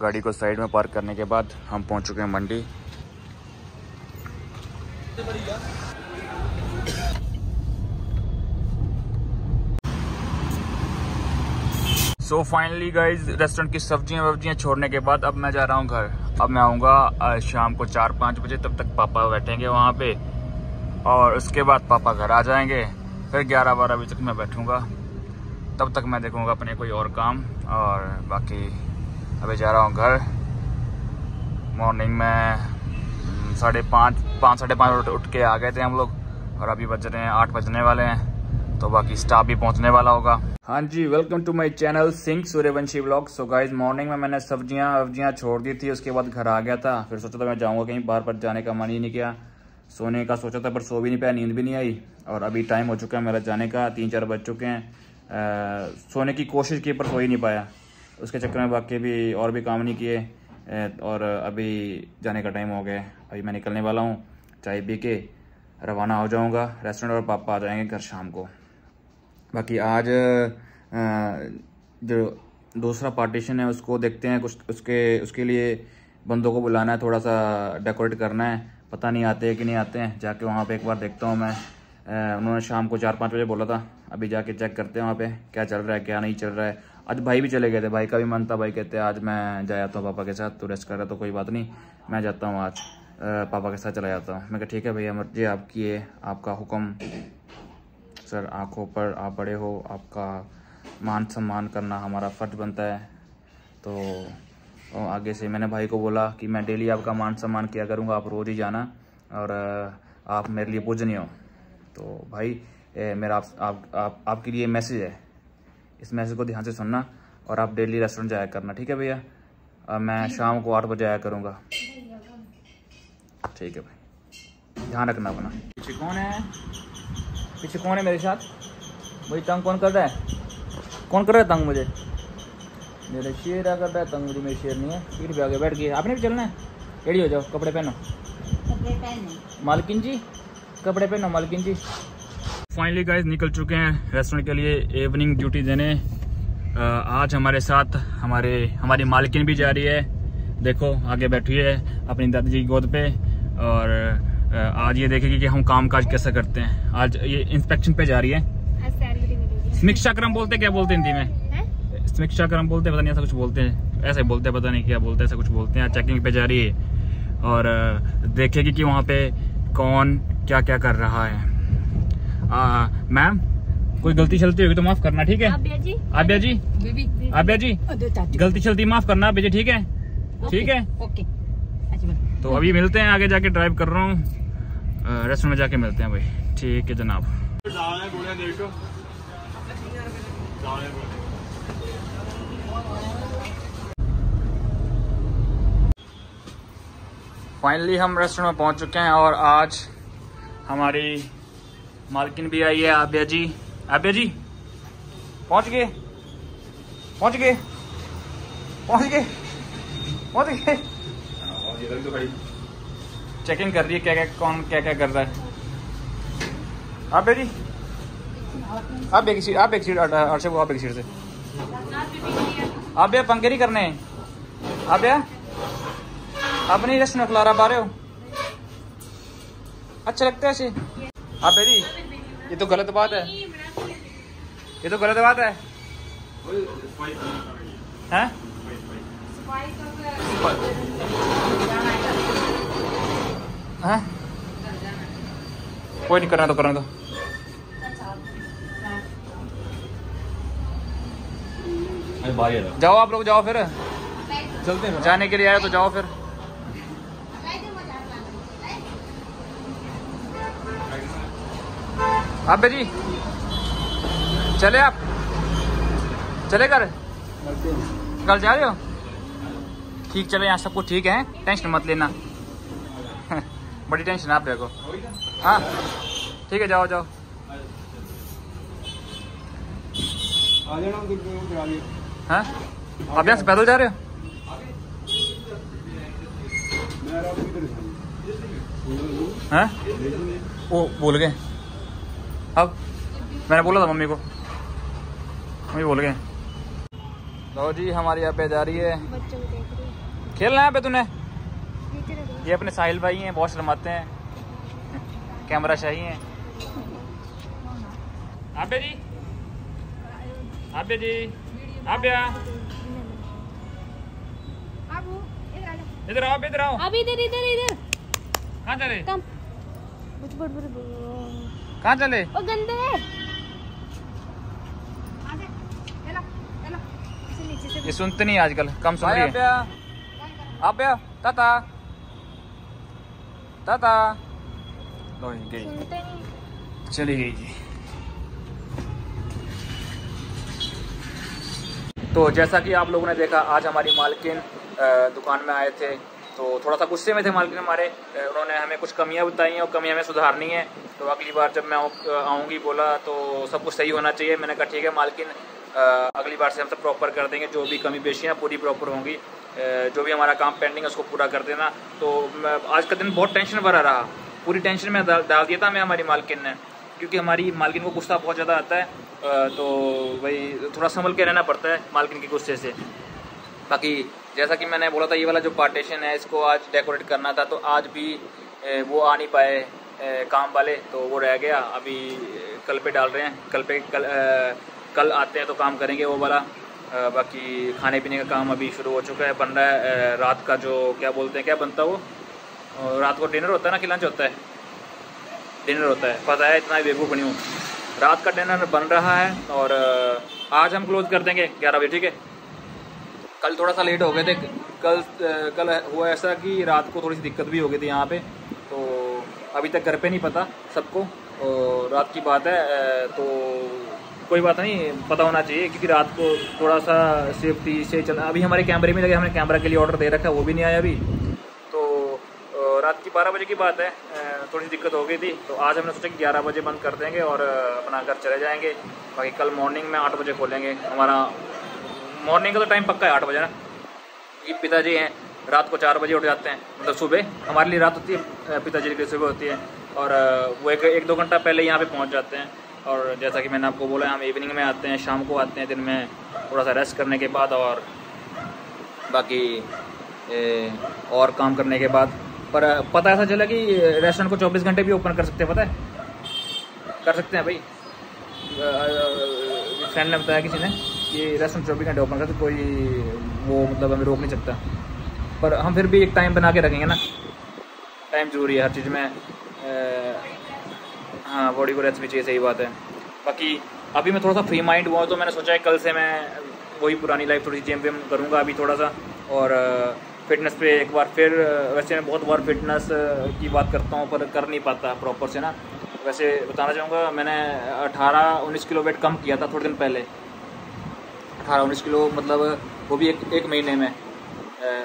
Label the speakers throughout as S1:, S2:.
S1: गाड़ी को साइड में पार्क करने के बाद हम पहुँच चुके हैं Mandi. So finally guys restaurant की सब्ज़ियाँ वब्जियाँ छोड़ने के बाद अब मैं जा रहा हूँ घर। अब मैं आऊँगा शाम को चार पाँच बजे तब तक पापा बैठेंगे वहाँ पे। और उसके बाद पापा घर आ जाएँगे। फिर ग्यारह बारह बजे तक मैं बैठूँगा। तब तक मैं देखूँगा अपने कोई और काम और बाकी अभी जा रहा हूँ घर। मॉर्निंग में साढ़े पाँच पाँच, साढ़े पाँच उठ के आ गए थे हम लोग, और अभी बज रहे हैं, आठ बजने वाले हैं तो बाकी स्टाफ भी पहुँचने वाला होगा। हाँ जी welcome to my channel Singh Suryavanshi blog so guys morning में मैंने सब्ज़ियाँ वब्जियाँ छोड़ दी थी, उसके बाद घर आ गया था। फिर सोचा था मैं जाऊँगा कहीं बाहर, पर जाने का मन ही नहीं किया। सोने का सोचा था, पर सो भी नहीं पाया, नींद भी नहीं आई। और अभी टाइम हो चुका है मेरा जाने का, तीन चार बज चुके हैं। सोने की कोशिश की, पर सो ही नहीं पाया। उसके चक्कर में बाकी भी और भी काम नहीं किए और अभी जाने का टाइम हो गया अभी मैं निकलने वाला हूँ, चाय पी के रवाना हो जाऊँगा। रेस्टोरेंट और पापा आ जाएँगे घर शाम को। बाकी आज जो दूसरा पार्टीशन है, उसको देखते हैं। कुछ उसके उसके लिए बंदों को बुलाना है, थोड़ा सा डेकोरेट करना है। पता नहीं आते हैं कि नहीं आते हैं। जाके वहाँ पे एक बार देखता हूँ मैं। उन्होंने शाम को चार पाँच बजे बोला था। अभी जाके चेक करते हैं वहाँ पे, क्या चल रहा है, क्या नहीं चल रहा है। आज भाई भी चले गए थे भाई का भी मन था भाई कहते आज मैं जा जाता हूँ पापा के साथ तो रेस्ट कर रहा तो कोई बात नहीं मैं जाता हूँ आज पापा के साथ चला जाता हूँ। मैं कहा ठीक है भैया मर्ज़ी आपकी है आपका हुक्म सर आँखों पर आप बड़े हो आपका मान सम्मान करना हमारा फ़र्ज़ बनता है। तो आगे से मैंने भाई को बोला कि मैं डेली आपका मान सम्मान किया करूँगा आप रोज़ ही जाना और आप मेरे लिए पूजनीय हो। तो भाई ए, मेरा आप, आप, आप, आपके लिए मैसेज है इस मैसेज को ध्यान से सुनना और आप डेली रेस्टोरेंट जाया करना ठीक है भैया? मैं शाम को आठ बजे आया करूँगा। ठीक है भाई। ध्यान रखना अपना। पीछे कौन है? पीछे कौन है मेरे साथ? वही तंग कौन कर रहा है? कौन कर रहा है तंग मुझे? मेरे शेर कर रहा है तंग मुझे मेरे शेर नहीं है। फिर भी आगे बैठ गई आपने भी चलना है? रेडी हो जाओ कपड़े पहनो।
S2: कपड़े पहनो।
S1: मालकिन जी कपड़े पहनो मालकिन जी। फाइनली गाइज़ निकल चुके हैं रेस्टोरेंट के लिए इवनिंग ड्यूटी देने। आज हमारे साथ हमारे हमारी मालकिन भी जा रही है। देखो आगे बैठी है अपनी दादी जी की गोद पे और आज ये देखेगी कि हम काम काज कैसे करते हैं। आज ये इंस्पेक्शन पे जा रही है। समीक्षा क्रम बोलते क्या बोलते हिंदी में? समीक्षा क्रम बोलते पता नहीं ऐसा कुछ बोलते हैं। ऐसे बोलते पता नहीं क्या बोलते ऐसा कुछ बोलते हैं। चेकिंग पे जा रही है और देखेगी कि वहाँ पे कौन क्या क्या कर रहा है। मैम कोई गलती चलती होगी तो माफ़ करना ठीक है? आबिया जी। आबिया जी? गलती चलती माफ़ करना आबिया जी ठीक है? ठीक है? अच्छा, तो अभी मिलते हैं आगे जाके ड्राइव कर रहा हूँ। रेस्टोरेंट में जाके मिलते हैं भाई। ठीक है जनाब। फाइनली हम रेस्टोरेंट में पहुँच चुके हैं और आज हमारी मालकिन भी आई है आबिया जी। आबिया जी, पहुँच गए। पहुँच गए। पहुँच गए। पहुँच गए। चेकिंग कर रही है क्या क्या कौन क्या क्या कर रहा है। आबिया जी आप एक सीट आप एक सीट अर्षद को आप एक सीट से। आप भैया पंखे नहीं करने। आप भैया आप नहीं रेस्टोरेंट खिला रहा रहे हो। अच्छा लगता है ऐसे। आप जी ये तो गलत बात है। ये तो गलत बात है। हैं? हैं? कोई नहीं करना तो करना तो। जाओ आप लोग जाओ फिर। चलते हैं जाने के लिए आए तो जाओ फिर। आप जी। चले आप। चले कर कल जा रहे हो? ठीक, चले यहाँ सब कुछ ठीक है। टेंशन मत लेना। बड़ी टेंशन आप देखो हाँ। ठीक है, जाओ जाओ। हैं? आप यहाँ से पैदल जा रहे हो? हैं? वो बोल गए। अब मैंने बोला था मम्मी को। मम्मी बोल गए। लो जी हमारी यहाँ पे जा रही है। खेलना है पे तूने? ये अपने साहिल भाई हैं बहुत शर्माते हैं। कैमरा शाही हैं। आबे जी। आबे जी। आबे
S2: इधर जा।
S1: आओ इधर आओ।
S2: अभी इधर इधर इधर।
S1: कहाँ
S2: बुझ बुझ।
S1: कहाँ चले?
S2: ओ गंदे। है आ जा चलो चलो। इसे नीचे से
S1: ये सुनते नहीं आजकल कम सुन रही है। आबे ताता। ताता। लो ये गई चली गई जी। तो जैसा कि आप लोगों ने देखा आज हमारी मालकिन दुकान में आए थे। तो थोड़ा सा गुस्से में थे मालकिन हमारे उन्होंने हमें कुछ कमियाँ बताई हैं और कमी हमें सुधारनी है। तो अगली बार जब मैं आऊँगी बोला तो सब कुछ सही होना चाहिए। मैंने कहा, ठीक है मालकिन अगली बार से हम सब प्रॉपर कर देंगे। जो भी कमी पेशियाँ पूरी प्रॉपर होंगी। जो भी हमारा काम पेंडिंग है, उसको पूरा कर देना। तो आज का दिन बहुत टेंशन भरा रहा। पूरी टेंशन में डाल डाल दिया था हमें हमारी मालकिन ने। क्योंकि हमारी मालकिन को गुस्सा बहुत ज़्यादा आता है। तो भाई थोड़ा संभल के रहना पड़ता है मालकिन के गुस्से से। बाकी जैसा कि मैंने बोला था ये वाला जो पार्टीशन है इसको आज डेकोरेट करना था तो आज भी वो आ नहीं पाए काम वाले तो वो रह गया। अभी कल पे डाल रहे हैं कल पे कल ए, कल आते हैं तो काम करेंगे वो वाला। बाकी खाने पीने का काम अभी शुरू हो चुका है बन रहा है रात का जो क्या बोलते हैं क्या बनता है वो? रात को डिनर होता है ना कि लंच होता है? डिनर होता है। पता है इतना बेवकूफ़ बनी हूँ। रात का डिनर बन रहा है और आज हम क्लोज कर देंगे ग्यारह बजे ठीक है? कल थोड़ा सा लेट हो गए थे, कल कल हुआ ऐसा कि रात को थोड़ी सी दिक्कत भी हो गई थी यहाँ पे तो अभी तक घर पे नहीं पता सबको, और रात की बात है तो कोई बात नहीं, पता होना चाहिए, क्योंकि रात को थोड़ा सा सेफ्टी से चल, अभी हमारे कैमरे में लगे, हमने कैमरा के लिए ऑर्डर दे रखा है, वो भी नहीं आया अभी तो रात की बारह बजे की बात है थोड़ी दिक्कत हो गई थी तो आज हमने सोचा कि ग्यारह बजे बंद कर देंगे और अपना घर चले जाएँगे, बाकी कल मॉर्निंग में आठ बजे खोलेंगे, हमारा मॉर्निंग का तो टाइम पक्का है आठ बजे ना? ये पिताजी हैं रात को चार बजे उठ जाते हैं मतलब सुबह। हमारे लिए रात होती है पिताजी के लिए सुबह होती है। और वो एक एक दो घंटा पहले यहाँ पे पहुँच जाते हैं। और जैसा कि मैंने आपको बोला हम इवनिंग में आते हैं शाम को आते हैं दिन में थोड़ा सा रेस्ट करने के बाद और बाकी ए, और काम करने के बाद। पर पता ऐसा चला कि रेस्टोरेंट को 24 घंटे भी ओपन कर सकते हैं पता है? कर सकते हैं भाई। फ्रेंड ने बताया किसी ने? कि रेस्टोरेंट चौबीस घंटे ओपन कर सकते कोई वो मतलब हमें रोक नहीं सकता। पर हम फिर भी एक टाइम बना के रखेंगे ना। टाइम ज़रूरी है हर चीज़ में। हाँ बॉडी को रेस्ट भी चाहिए, सही बात है। बाकी अभी मैं थोड़ा सा फ्री माइंड हुआ तो मैंने सोचा है कल से मैं वही पुरानी लाइफ थोड़ी जिम विम करूँगा अभी थोड़ा सा। और फिटनेस पे एक बार फिर, वैसे मैं बहुत बार फिटनेस की बात करता हूँ, पर कर नहीं पाता प्रॉपर से ना। वैसे बताना चाहूँगा, मैंने 18-19 किलो वेट कम किया था थोड़े दिन पहले। अठारह उन्नीस किलो मतलब वो भी एक एक महीने में।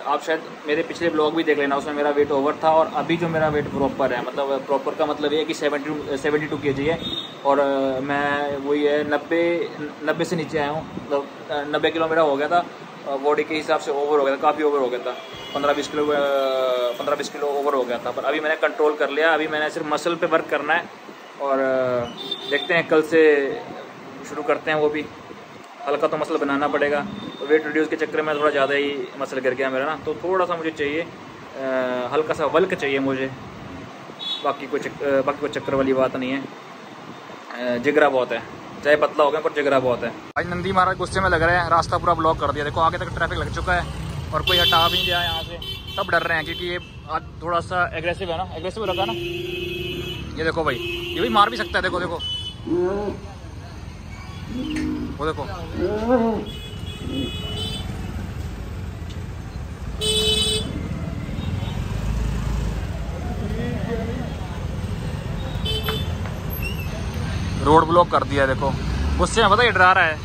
S1: आप शायद मेरे पिछले ब्लॉग भी देख लेना, उसमें मेरा वेट ओवर था और अभी जो मेरा वेट प्रॉपर है मतलब प्रॉपर का मतलब ये कि सेवेंटी सेवेंटी टू के जी है। और मैं वही है, नब्बे नब्बे से नीचे आया हूँ मतलब नब्बे किलो मेरा हो गया था बॉडी के हिसाब से ओवर हो गया था, काफ़ी ओवर हो गया था। पंद्रह, बीस किलो पंद्रह, बीस किलो ओवर हो गया था। पर अभी मैंने कंट्रोल कर लिया, अभी मैंने सिर्फ़ मसल पे वर्क करना है। और देखते हैं कल से शुरू करते हैं वो भी। हल्का तो मसल बनाना पड़ेगा। वेट रिड्यूस के चक्कर में थोड़ा ज़्यादा ही मसल गिर गया मेरा ना। तो थोड़ा सा मुझे चाहिए अ, हल्का सा वल्क चाहिए मुझे। बाकी कोई चक, बाकी कोई चक्कर वाली बात नहीं है। जिगरा बहुत है। चाहे पतला हो गया पर जिगरा बहुत है। आज नंदी महाराज गुस्से में लग रहा है रास्ता पूरा ब्लॉक कर दिया। देखो आगे तक ट्रैफ़िक लग चुका है और कोई हटा भी नहीं यहाँ से। सब डर रहे हैं क्योंकि ये आज थोड़ा सा एग्रेसिव है ना। एग्रेसिव लगा ना? ये देखो भाई ये भी मार भी सकता है। देखो देखो। वो देखो रोड ब्लॉक कर दिया देखो। गुस्से में पता ये डरा रहा है।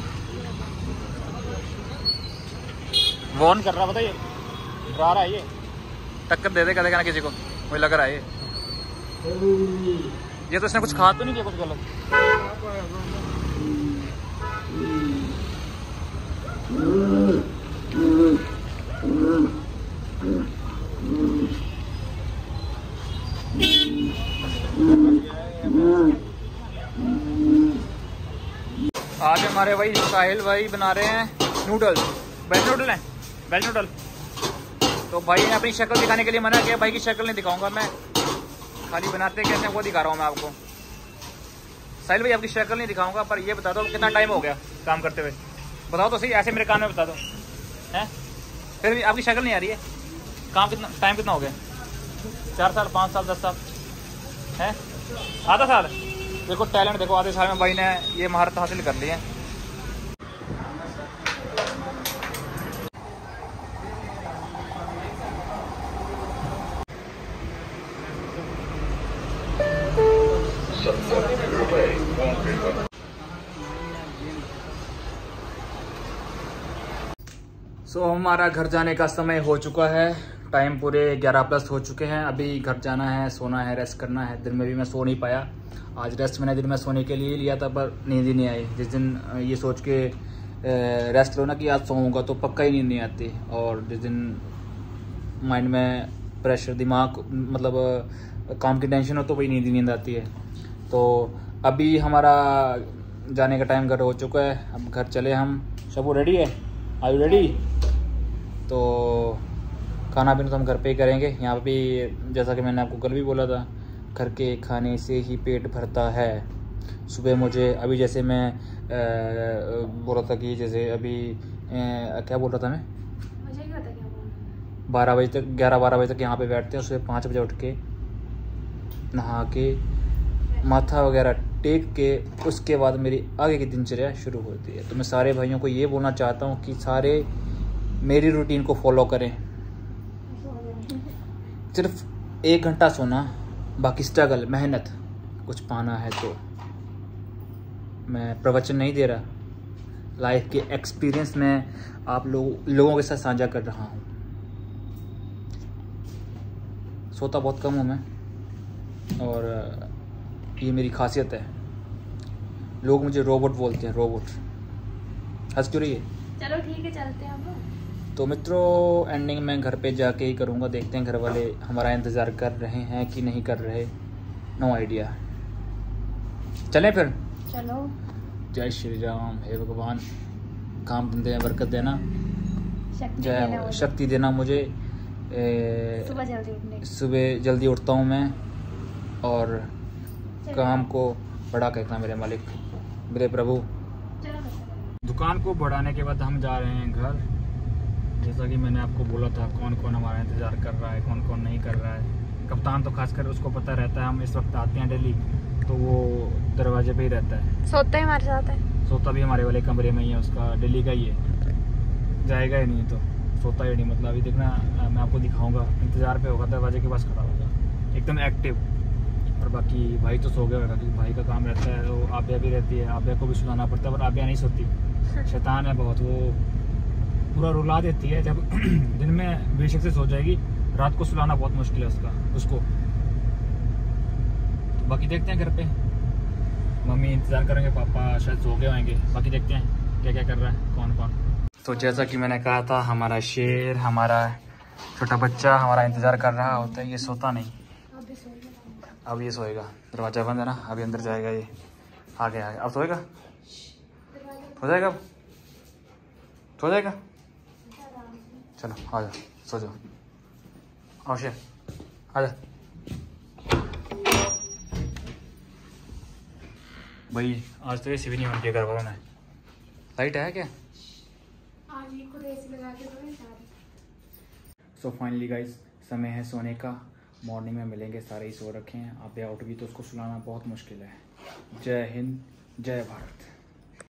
S1: वॉर्न कर रहा पता ये? डरा रहा है ये। टक्कर दे देगा देखा ना किसी को। मुझे लग रहा है ये। ये तो इसने कुछ खा तो नहीं किया, कुछ गलत? आज हमारे भाई साहिल भाई बना रहे हैं नूडल्स वेज नूडल हैं? वेज नूडल तो भाई ने अपनी शक्ल दिखाने के लिए मना किया, भाई की शक्ल नहीं दिखाऊँगा मैं। खाली बनाते कैसे वो दिखा रहा हूँ मैं आपको। साहिल भाई, आपकी शक्ल नहीं दिखाऊँगा, पर ये बता दो, कितना टाइम हो गया काम करते हुए? बताओ तो सही, ऐसे मेरे कान में बता दो। हैं? फिर भी आपकी शक्ल नहीं आ रही है। काम कितना टाइम कितना हो गया? चार साल, पाँच साल, दस साल। है? आधा साल? देखो टैलेंट देखो आधे साल में भाई ने ये महारत हासिल कर ली है। सो so, हमारा घर जाने का समय हो चुका है। टाइम पूरे 11 प्लस हो चुके हैं। अभी घर जाना है सोना है रेस्ट करना है। दिन में भी मैं सो नहीं पाया। आज रेस्ट मैंने दिन में सोने के लिए लिया था पर नींद ही नहीं आई। जिस दिन ये सोच के रेस्ट लो ना कि आज सोऊँगा तो पक्का ही नींद नहीं आती। और जिस दिन माइंड में प्रेशर दिमाग मतलब काम की टेंशन हो तो वही नींद नींद आती है। तो अभी हमारा जाने का टाइम घर हो चुका है। अब घर चले हम। सब रेडी है? यू रेडी तो खाना पीना तो हम घर पे ही करेंगे। यहाँ पे भी जैसा कि मैंने आपको कल भी बोला था घर के खाने से ही पेट भरता है। सुबह मुझे अभी जैसे मैं बोल रहा था कि जैसे अभी आ, क्या बोल रहा था मैं? बारह बजे तक ग्यारह बारह बजे तक यहाँ पे बैठते हैं सुबह पाँच बजे उठ के नहा के माथा वगैरह टेक के उसके बाद मेरी आगे की दिनचर्या शुरू होती है। तो मैं सारे भाइयों को ये बोलना चाहता हूँ कि सारे मेरी रूटीन को फॉलो करें। सिर्फ़ एक घंटा सोना, बाकी स्ट्रगल मेहनत, कुछ पाना है तो। मैं प्रवचन नहीं दे रहा। लाइफ के एक्सपीरियंस में आप लोग, लोगों के साथ साझा कर रहा हूँ। सोता बहुत कम हूँ मैं, और, ये मेरी खासियत है। लोग मुझे रोबोट बोलते हैं रोबोट हंस क्यों रही है?
S2: चलो ठीक है, चलते हैं
S1: तो मित्रों एंडिंग में घर पे जाके ही करूँगा देखते हैं घर वाले हमारा इंतज़ार कर रहे हैं कि नहीं कर रहे। नो आइडिया चलें फिर।
S2: चलो।
S1: जय श्री राम। हे भगवान। काम धंधे में बरकत देना। जय शक्ति देना मुझे। ए,
S2: सुबह जल्दी उठने
S1: सुबह जल्दी उठता हूँ मैं। और काम को बड़ा कहता मेरे मालिक। मेरे प्रभु। दुकान को बढ़ाने के बाद हम जा रहे हैं घर। जैसा कि मैंने आपको बोला था कौन कौन हमारा इंतज़ार कर रहा है कौन कौन नहीं कर रहा है। कप्तान तो खासकर उसको पता रहता है हम इस वक्त आते हैं डेली तो वो दरवाजे पे ही रहता है।
S2: सोते ही हमारे साथ है।
S1: सोता भी हमारे वाले कमरे में ही है उसका डेली का ही है। जाएगा ही नहीं तो सोता ही नहीं मतलब अभी देखना मैं आपको दिखाऊँगा। इंतज़ार पे होगा दरवाजे के पास खड़ा होगा। एकदम एक्टिव और बाकी भाई तो सो गया होगा क्योंकि भाई का काम रहता है तो आबिया भी रहती है आबिया को भी सुनाना पड़ता है पर आबिया नहीं सोती। शैतान है बहुत वो पूरा रुला देती है, जब दिन में बेशक से सो जाएगी, रात को सुलाना बहुत मुश्किल है उसका, उसको। तो बाकी देखते हैं घर पे। मम्मी इंतज़ार करेंगे, पापा शायद सो गए होंगे। बाकी देखते हैं क्या क्या कर रहा है, कौन कौन। तो जैसा कि मैंने कहा था, हमारा शेर, हमारा छोटा बच्चा, हमारा इंतज़ार कर रहा होता है, ये सोता नहीं। अब ये सोएगा। दरवाज़ा बंद है ना, अभी अंदर जाएगा ये। आ गया अब सोएगा? हो जाएगा अब? सो जाएगा? चलो आ जाओ सो जाओ। शेर आ जा। भाई आज तो ऐसी भी नहीं घर वालों ने। लाइट है क्या?
S2: आज ये खुद एसी लगा के तो नहीं सारे
S1: सो फाइनली गाइस समय है सोने का। मॉर्निंग में मिलेंगे सारे ही सो रखे हैं। आप आउट भी तो उसको सुलाना बहुत मुश्किल है। जय हिंद जय भारत।